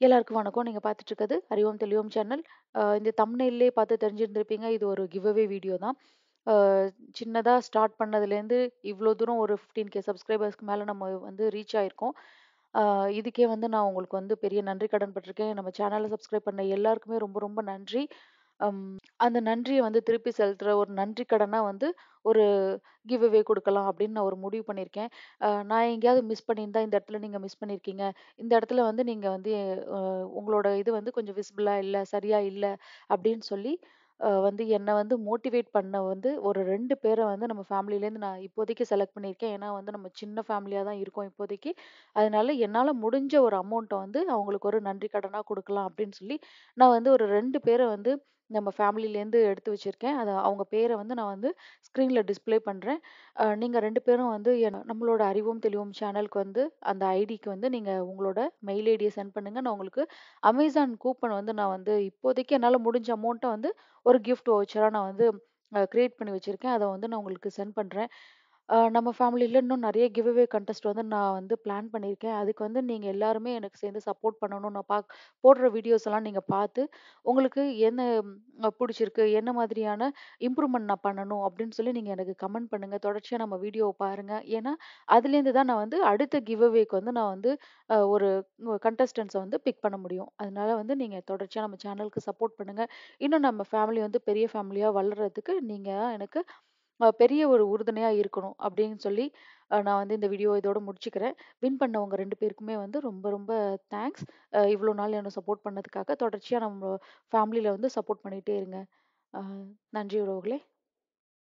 எல்லாருக்கும் வணக்கம். நீங்க பார்த்துட்டு இருக்கிறது அறிவோம் தெளிவோம் சேனல். இந்த தம்ப்நெயில்லே பார்த்து தெரிஞ்சிருந்திருப்பீங்க. இது ஒரு கிவ்அவே வீடியோ தான். சின்னதாக சின்னதா ஸ்டார்ட் பண்ணதுலேருந்து இவ்வளோ தூரம் ஒரு 15K சப்ஸ்கிரைபர்ஸ்க்கு மேல நம்ம வந்து ரீச் ஆயிருக்கோம். இதுக்கே வந்து நான் உங்களுக்கு வந்து பெரிய நன்றி கடன் பட்டிருக்கேன் நம்ம சேனலை சப்ஸ்கிரைப் பண்ண எல்லாருக்குமே ரொம்ப ரொம்ப நன்றி. அம் அந்த நன்றிய வந்து திருப்பி செலுத்துற ஒரு நன்றி கடனா வந்து ஒரு கிவ் அவே குடுக்கலாம் அப்படின்னு நான் ஒரு முடிவு பண்ணியிருக்கேன். அ நான் எங்கேயாவது மிஸ் பண்ணியிருந்தா இந்த இடத்துல நீங்க மிஸ் பண்ணியிருக்கீங்க. இந்த இடத்துல வந்து நீங்க வந்து அ உங்களோட இது வந்து கொஞ்சம் விசிபிளா இல்ல, சரியா இல்ல அப்படின்னு சொல்லி அ வந்து என்ன வந்து மோட்டிவேட் பண்ண வந்து ஒரு 2 பேர வந்து நம்ம ஃபேமிலிலேருந்து நான் இப்போதைக்கு செலக்ட் பண்ணியிருக்கேன். ஏன்னா வந்து நம்ம சின்ன ஃபேமிலியா தான் இருக்கோம் இப்போதைக்கு. அதனால என்னால முடிஞ்ச ஒரு அமௌண்ட்ட வந்து அவங்களுக்கு ஒரு நன்றி கடனா குடுக்கலாம் அப்படின்னு சொல்லி, நான் வந்து ஒரு 2 பேர வந்து நம்ம ஃபேமிலிலேருந்து எடுத்து வச்சுருக்கேன். அதை அவங்க பேரை வந்து நான் வந்து ஸ்க்ரீனில் டிஸ்ப்ளே பண்ணுறேன் நீங்கள் ரெண்டு பேரும் வந்து என் நம்மளோட அறிவும் தெளிவும் சேனலுக்கு வந்து அந்த ஐடிக்கு வந்து நீங்கள் உங்களோட மெயில் ஐடியை சென்ட் பண்ணுங்கள் நான் உங்களுக்கு அமேசான் கூப்பன் வந்து நான் வந்து இப்போதைக்கு என்னால் முடிஞ்ச அமௌண்ட்டை வந்து ஒரு கிஃப்ட் வவுச்சரா நான் வந்து க்ரியேட் பண்ணி வச்சுருக்கேன். அதை வந்து நான் உங்களுக்கு சென்ட் பண்ணுறேன் அ நம்ம ஃபேமிலில இன்னும் நெறைய கிவ் அவே கன்டெஸ்ட் வந்து நான் வந்து பிளான் பண்ணியிருக்கேன். அதுக்கு வந்து நீங்க எல்லாருமே எனக்கு சேர்ந்து சப்போர்ட் பண்ணணும். நான் பாக் போடுற வீடியோஸ் எல்லாம் நீங்க பார்த்து, உங்களுக்கு என்ன அ புடிச்சிருக்கு, என்ன மாதிரியான இம்ப்ரூவ்மெண்ட் நான் பண்ணணும் அப்படின்னு சொல்லி நீங்க எனக்கு கமெண்ட் பண்ணுங்க. தொடர்ச்சியா நம்ம வீடியோவ பாருங்க. ஏன்னா, அதுலேருந்து தான் நான் வந்து அடுத்த கிவ் அவேக்கு வந்து நான் வந்து அ ஒரு கண்டஸ்டன்ட்ஸ வந்து பிக் பண்ண முடியும். அதனால வந்து நீங்க தொடர்ச்சியா நம்ம சேனலுக்கு சப்போர்ட் பண்ணுங்க. இன்னும் நம்ம ஃபேமிலி வந்து பெரிய ஃபேமிலியா வளர்றதுக்கு நீங்க எனக்கு பெரிய ஒரு உறுதுணையா இருக்கணும் அப்படின்னு சொல்லி நான் வந்து இந்த வீடியோ இதோட முடிச்சுக்கிறேன். வின் பண்ணவங்க ரெண்டு பேருக்குமே வந்து ரொம்ப ரொம்ப தேங்க்ஸ். இவ்வளோ நாள் என்னை சப்போர்ட் பண்ணதுக்காக. தொடர்ச்சியாக நம்ம ஃபேமிலியில் வந்து சப்போர்ட் பண்ணிகிட்டே இருங்க. நன்றி உறவுகளே!